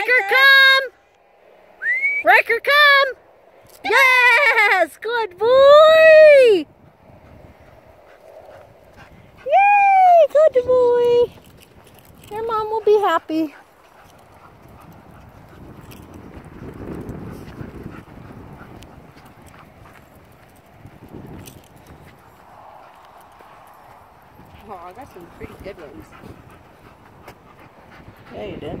Ryker, come! Ryker, come! Yes! Good boy! Yay! Good boy! Your mom will be happy. Oh, I got some pretty good ones. Yeah, you did.